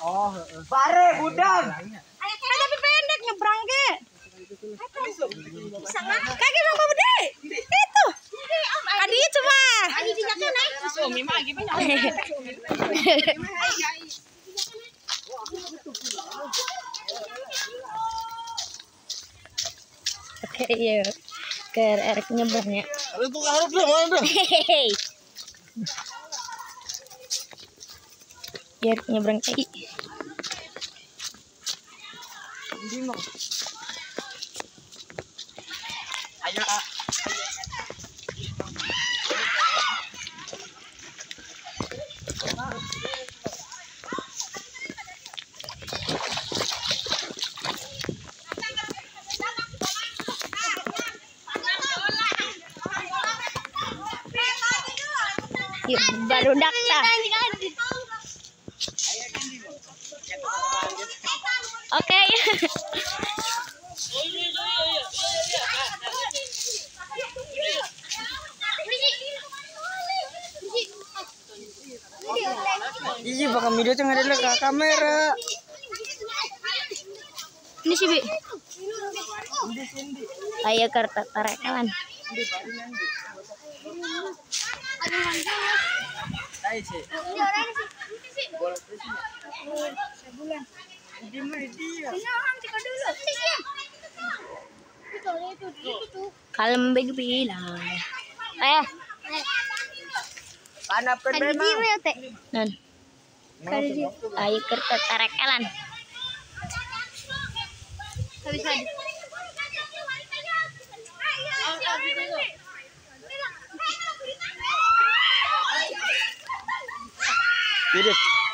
Oh, bare budang. Tapi pendek nyebrang ke. Kaki bang bawa deh. Itu. Adi itu mah. Adi di jalan naik. Suami mah gimana? Oke, iya. Ke Erik nyebrangnya. Ada tuh harus dong, mana? Hehehe. Biar nyebrang cai. Ayo, Kak. Baru dakta. Oke. Iya, bakal video tuh ada ke kamera. Ini sih, Bi. Ayo kertas tarekalan. Ayo, sih. Ini mah dia. Kalem big bilang. Eh, Kana problema. non. Ayo kertas tarekalan. Jadi,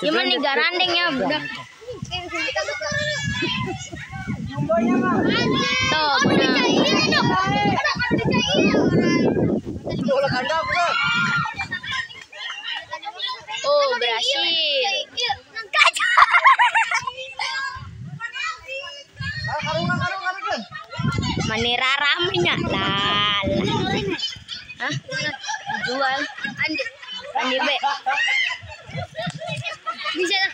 Gimana nih garandengnya, budak? Tuh, benar. Oh, berhasil. Ah, ramenya. Hah? Jual. Andi. Andi be. Bisa dah.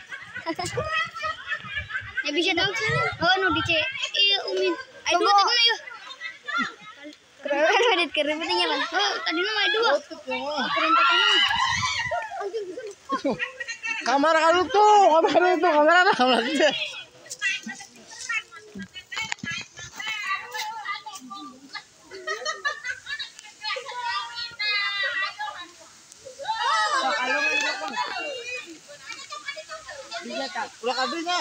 Ya bisa dong. Oh, no dice. Iya, Umi. Ayo dua tadi na yuk. Keren pentingnya kan. Oh, tadi nama dua. Keren. Kamera kalau tuh, kamera itu, kamera apa? Kamera itu. Ulah kabelnya.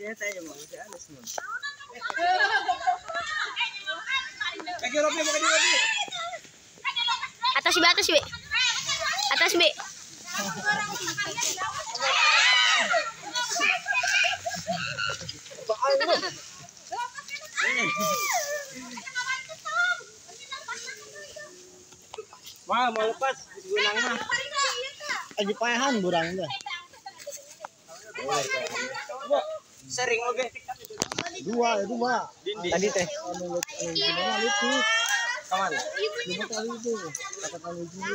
Atas be, atas be. Atas be. Wah, mau lepas gunang mah. Lagi payahan burang enggak? Sering oke. Dua, ya dua. Tadi teh. Gimana lucu. Kawan. Lima kali itu. Kata kali tuh.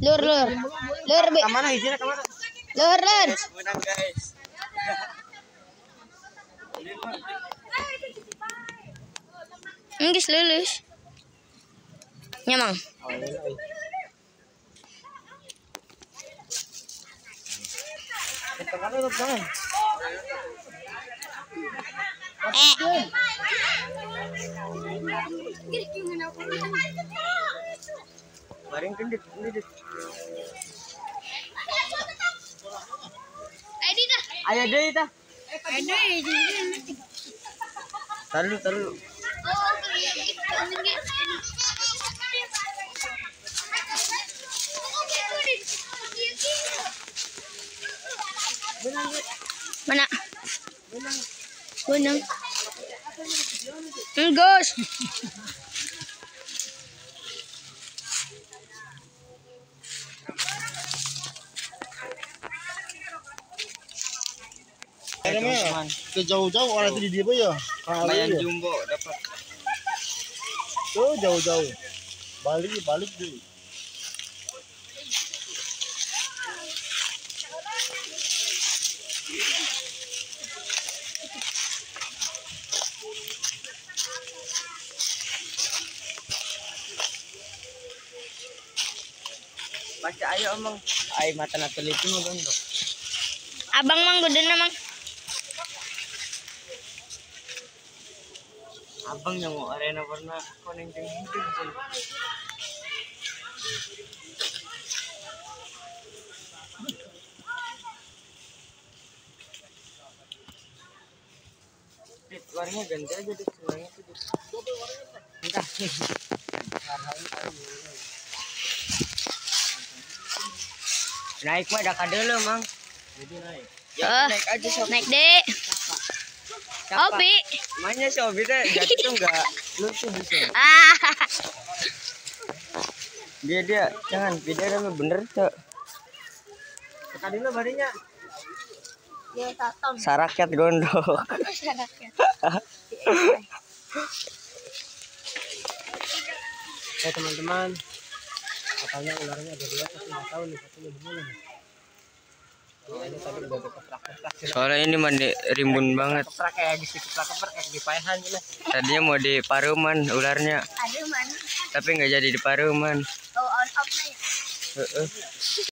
Lur, lur. Lur be. Kamana hijau kamana? Lur, lur. Menang guys. Lulus. Nyamang. Lang. Eh. Kendit. Ayo deh. Talu. Mana? Gunung. Mo? Ke jauh-jauh orang itu di dia apa ya? Mayan ya. jumbo dapat. Tuh jauh-jauh. Balik balik deh. Ayo omong. Ay mata na tulit mo gondo. Abang mang gudon na mang. Abang yang mau arena warna kuning. Jen. Dit, warnanya aja dit, senangnya tuh. Entah. Naik mah dah dulu, Mang. Jadi naik. Ya, Ah. naik aja sob. Naik dek. Siapa? Opi. Mainnya Sobi teh jatuh tuh enggak lucu bisa. Ah. Dia dia jangan video mah bener tuh. Tadi lo barinya. Saraket gondok. Eh teman-teman, katanya ularnya ada dua tapi nggak tahu nih satunya di mana. nih. Soalnya ini mandi rimbun banget. Keteprak kayak di situ keteprak kayak di paehan gitu. Tadinya mau di paruman ularnya, Aduh tapi nggak jadi di paruman. Oh on off.